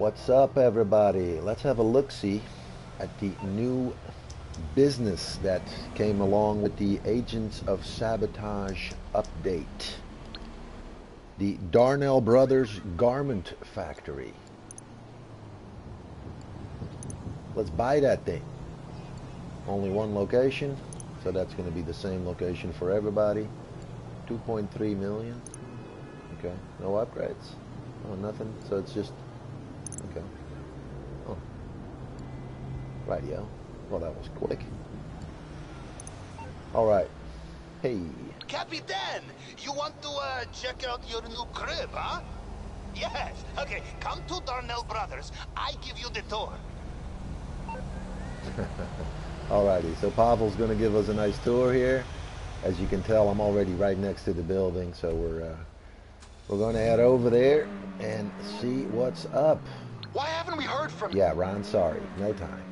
What's up, everybody? Let's have a look-see at the new business that came along with the Agents of Sabotage update. The Darnell Brothers Garment Factory. Let's buy that thing. Only one location, so that's going to be the same location for everybody. 2.3 million. Okay, no upgrades. Oh, nothing. So it's just okay. Oh, yeah. Well, that was quick. All right. Hey. Capitan, you want to uh, check out your new crib, huh? Yes. Okay, come to Darnell Brothers. I give you the tour. Alrighty, so Pavel's going to give us a nice tour here. As you can tell, I'm already right next to the building, so we're uh, we're going to head over there and see what's up. Why haven't we heard from you? Yeah, Ron, sorry, no time.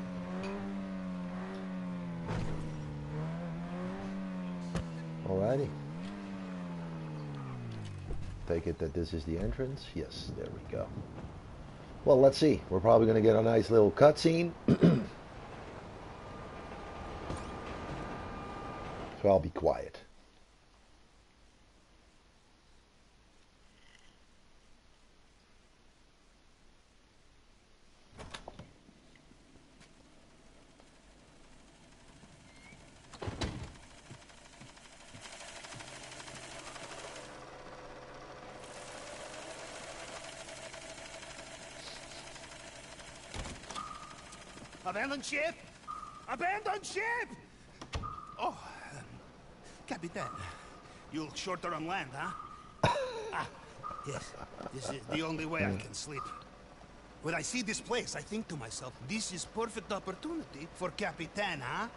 Alrighty. Take it that this is the entrance. Yes, there we go. Well, let's see. We're probably going to get a nice little cutscene. so I'll be quiet. Abandon ship! Abandon ship! Oh, Capitan, you look shorter on land, huh? ah, yes, this is the only way I can sleep. When I see this place, I think to myself, this is perfect opportunity for Capitan, huh?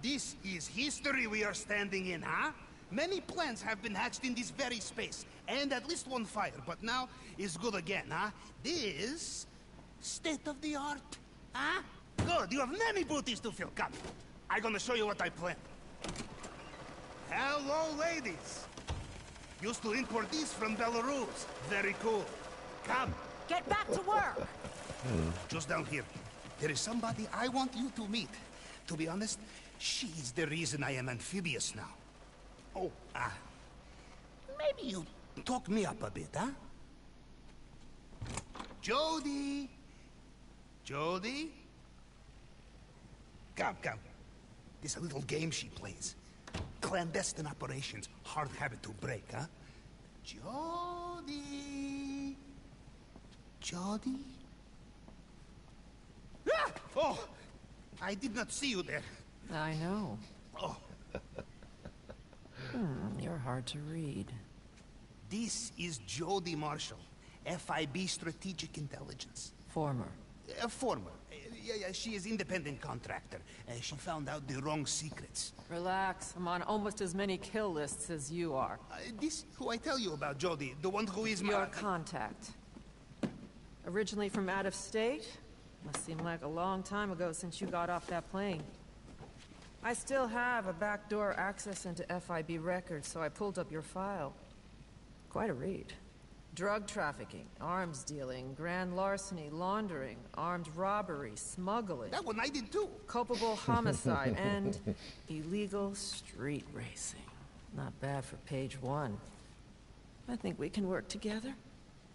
This is history we are standing in, huh? Many plans have been hatched in this very space, and at least one fire, but now is good again, huh? This... state of the art, huh? Good, you have many booties to fill. Come, I'm gonna show you what I plan. Hello, ladies. Used to import these from Belarus. Very cool. Come. Get back to work! Just down here. There is somebody I want you to meet. To be honest, she is the reason I am amphibious now. Oh, ah. maybe you talk me up a bit, huh? Jody! Jody? Come, come. This a little game she plays. Clandestine operations. Hard habit to break, huh? Jody! Jody? Ah! Oh! I did not see you there. I know. Oh, Hmm, you're hard to read. this is Jody Marshall, FIB Strategic Intelligence. Former. A former. Yeah, yeah, she is independent contractor. Uh, she found out the wrong secrets. Relax, I'm on almost as many kill lists as you are. Uh, this who I tell you about, Jody, the one who is my... Your contact. Originally from out of state? Must seem like a long time ago since you got off that plane. I still have a backdoor access into FIB records, so I pulled up your file. Quite a read. Drug trafficking, arms dealing, grand larceny, laundering, armed robbery, smuggling, That one I did too. culpable homicide, and illegal street racing. Not bad for page one. I think we can work together.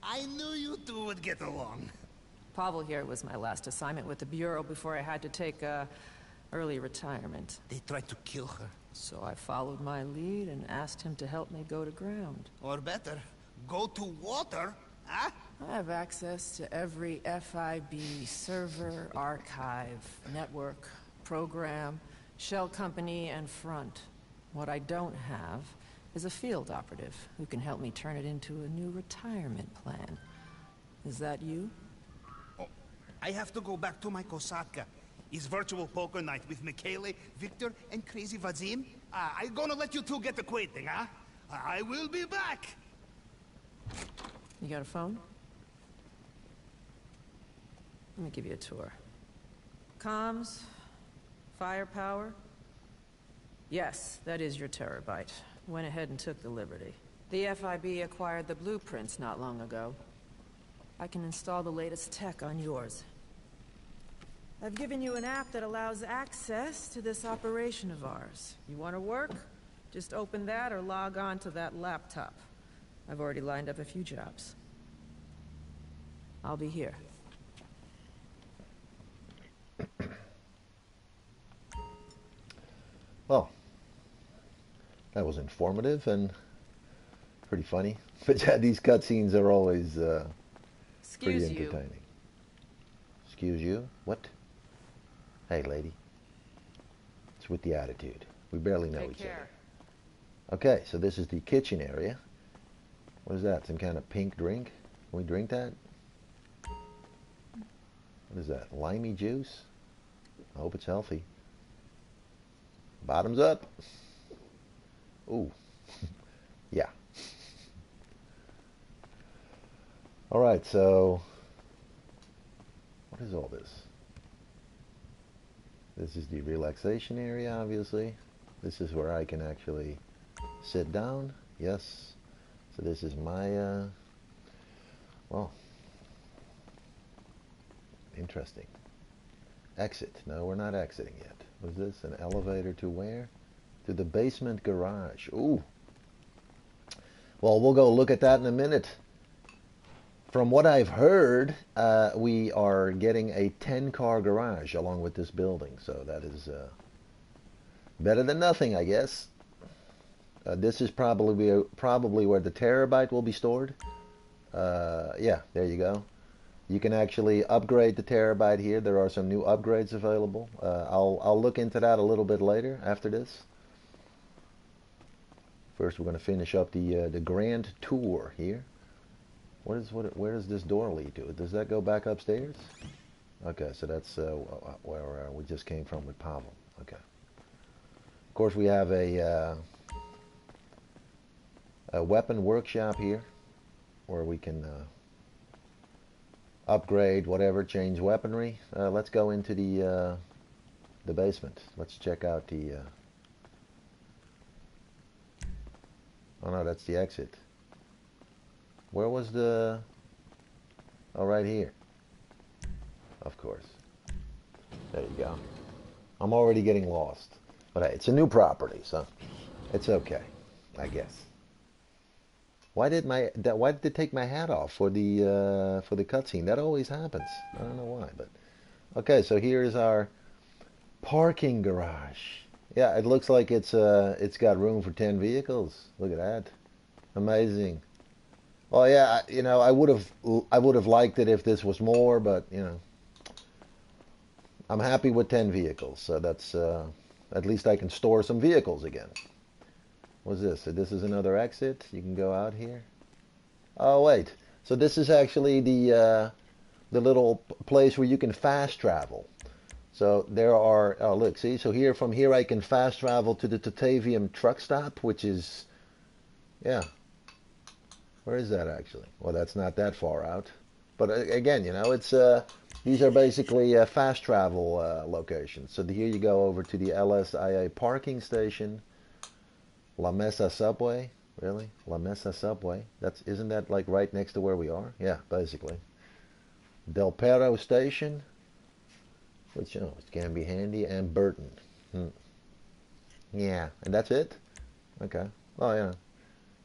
I knew you two would get along. Pavel here was my last assignment with the Bureau before I had to take uh, early retirement. They tried to kill her. So I followed my lead and asked him to help me go to ground. Or better, go to water, huh? I have access to every FIB server, archive, network, program, shell company, and front. What I don't have is a field operative who can help me turn it into a new retirement plan. Is that you? Oh, I have to go back to my Kosatka. It's virtual poker night with Michele, Victor, and Crazy Vazim. Uh, I'm gonna let you two get acquainted, huh? I will be back. You got a phone? Let me give you a tour. Comms? Firepower? Yes, that is your Terrorbyte. Went ahead and took the liberty. The FIB acquired the blueprints not long ago. I can install the latest tech on yours. I've given you an app that allows access to this operation of ours. You want to work? Just open that or log on to that laptop. I've already lined up a few jobs. I'll be here. Well, that was informative and pretty funny. But yeah, these cutscenes are always uh, pretty Excuse you. entertaining. Excuse you? What? Hey, lady. It's with the attitude. We barely know Take each care. other. Okay, so this is the kitchen area. What is that? Some kind of pink drink? Can we drink that? What is that? Limey juice? I hope it's healthy. Bottoms up. Ooh. yeah. All right, so what is all this? This is the relaxation area, obviously. This is where I can actually sit down. Yes. So this is my, uh, well, interesting. Exit. No, we're not exiting yet. Was this an elevator to where? To the basement garage. Ooh. Well, we'll go look at that in a minute. From what I've heard, uh, we are getting a 10 car garage along with this building. So that is uh, better than nothing, I guess. Uh, this is probably probably where the Terrorbyte will be stored. Uh, yeah, there you go. You can actually upgrade the Terrorbyte here. There are some new upgrades available. Uh, I'll I'll look into that a little bit later after this. First, we're going to finish up the uh, the grand tour here. What is what? Where does this door lead to? Does that go back upstairs? Okay, so that's uh, where we just came from with Pavel. Okay. Of course, we have a uh, a weapon workshop here, where we can uh, upgrade whatever, change weaponry. Uh, let's go into the uh, the basement. Let's check out the. Uh... Oh no, that's the exit. Where was the? Oh, right here. Of course. There you go. I'm already getting lost, but hey, it's a new property, so it's okay, I guess. Why did my that, why did they take my hat off for the uh, for the cutscene? That always happens. I don't know why, but okay. So here's our parking garage. Yeah, it looks like it's uh it's got room for ten vehicles. Look at that, amazing. Well, yeah, I- you know, I would have I would have liked it if this was more, but you know, I'm happy with ten vehicles. So that's uh, at least I can store some vehicles again. What's this? So this is another exit. You can go out here. Oh wait, so this is actually the uh, the little place where you can fast travel. So there are. Oh look, see. So here from here I can fast travel to the Tataviam truck stop, which is, yeah. Where is that actually? Well, that's not that far out. But uh, again, you know, it's uh, these are basically uh, fast travel uh, locations. So here you go over to the LSIA parking station. La Mesa subway, really? La Mesa subway. That's isn't that like right next to where we are? Yeah, basically. Del Perro station, which you know it can be handy, and Burton. Hmm. Yeah, and that's it. Okay. Well, yeah,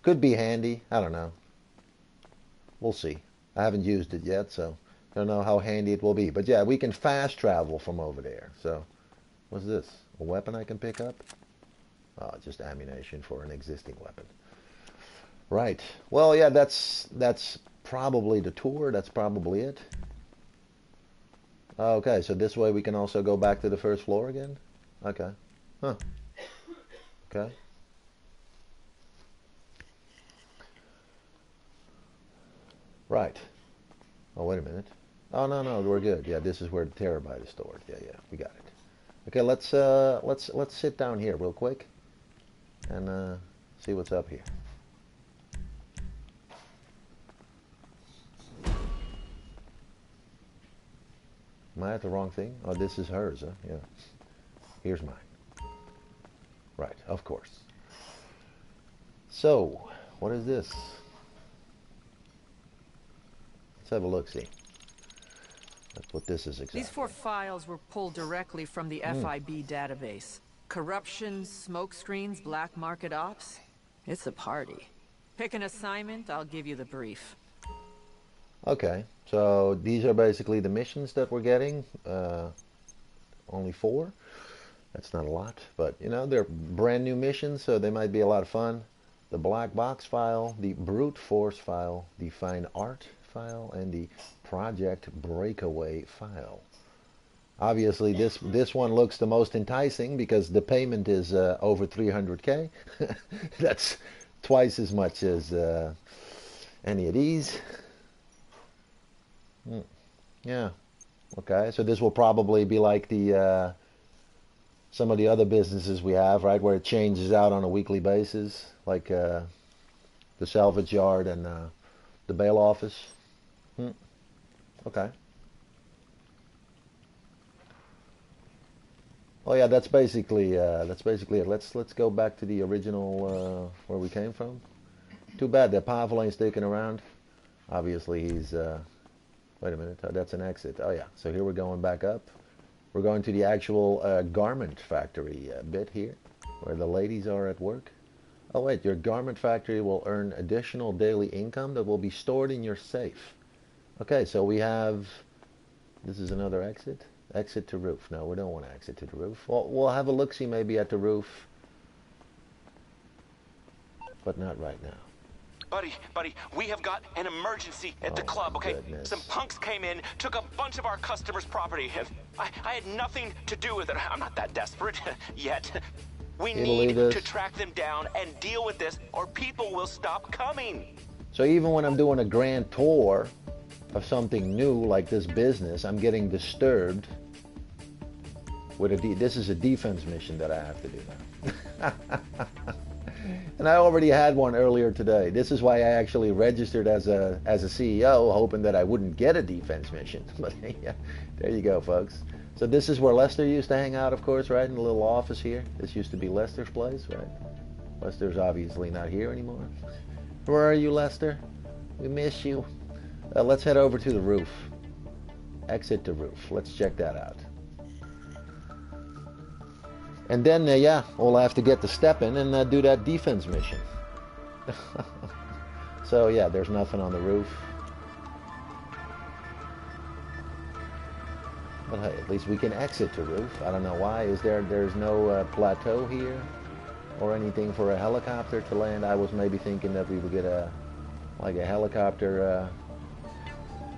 could be handy. I don't know. We'll see. I haven't used it yet, so I don't know how handy it will be. But yeah, we can fast travel from over there. So, what's this? A weapon I can pick up? Oh, just ammunition for an existing weapon. Right. Well, yeah, that's that's probably the tour. That's probably it. Okay, so this way we can also go back to the first floor again. Okay. Huh. Okay. Right. Oh, wait a minute. Oh no, no, we're good. Yeah, this is where the Terrorbyte is stored. Yeah, yeah, we got it. Okay, let's uh, let's let's sit down here real quick and uh, see what's up here. Am I at the wrong thing? Oh, this is hers, huh? Yeah. Here's mine. Right, of course. So, what is this? Let's have a look. See. That's what this is exactly. These four files were pulled directly from the FIB database. Corruption, smokescreens, black market ops. It's a party. Pick an assignment, I'll give you the brief. Okay, so these are basically the missions that we're getting. Uh, only four. That's not a lot, but you know they're brand new missions, so they might be a lot of fun. The black box file, the brute force file, the fine art file, and the project breakaway file. Obviously, this this one looks the most enticing because the payment is uh, over 300k. That's twice as much as uh, any of these. Mm. Yeah. Okay. So this will probably be like the uh, some of the other businesses we have, right, where it changes out on a weekly basis, like uh, the salvage yard and uh, the bail office. Hmm. Okay. Oh yeah, that's basically uh, that's basically it. Let's let's go back to the original uh, where we came from. Too bad that Pavel ain't sticking around. Obviously he's. Uh, wait a minute, oh, that's an exit. Oh yeah, so here we're going back up. We're going to the actual uh, garment factory uh, bit here, where the ladies are at work. Oh wait, your garment factory will earn additional daily income that will be stored in your safe. Okay, so we have. This is another exit. Exit to roof. No, we don't want to exit to the roof. Well, we'll have a look-see maybe at the roof, but not right now. Buddy, buddy, we have got an emergency at the Oh, club, okay? goodness. Some punks came in, took a bunch of our customers' property. I, I had nothing to do with it. I'm not that desperate yet. We believe need to track them down and deal with this, or people will stop coming. So even when I'm doing a grand tour of something new like this business, I'm getting disturbed with a de- this is a defense mission that I have to do now. and I already had one earlier today. This is why I actually registered as a as a CEO, hoping that I wouldn't get a defense mission. But yeah, there you go, folks. So this is where Lester used to hang out, of course, right in the little office here. This used to be Lester's place, right? Lester's obviously not here anymore. Where are you, Lester? We miss you. Uh, let's head over to the roof. Exit the roof. Let's check that out. And then, uh, yeah, we'll have to get the step in and uh, do that defense mission. so, yeah, there's nothing on the roof. But hey, at least we can exit the roof. I don't know why. Is there? There's no uh, plateau here, or anything for a helicopter to land. I was maybe thinking that we would get a, like a helicopter uh,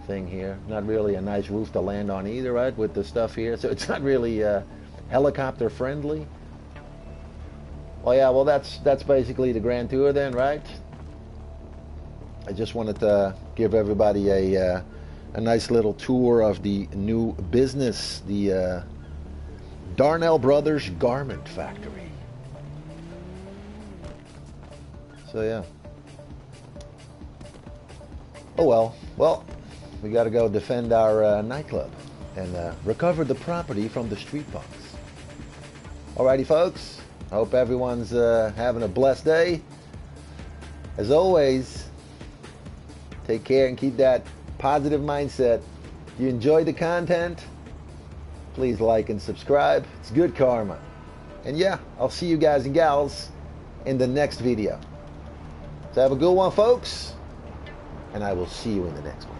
thing here. Not really a nice roof to land on either, right? With the stuff here, so it's not really uh, helicopter friendly. Well, yeah. Well, that's that's basically the grand tour then, right? I just wanted to give everybody a uh, a nice little tour of the new business, the uh, Darnell Brothers Garment Factory. So yeah. Oh well, well, we got to go defend our uh, nightclub and uh, recover the property from the street punks. Alrighty, folks. Hope everyone's uh, having a blessed day. As always, take care and keep that positive mindset. If you enjoyed the content, please like and subscribe. It's good karma. And yeah, I'll see you guys and gals in the next video. So have a good one, folks, and I will see you in the next one.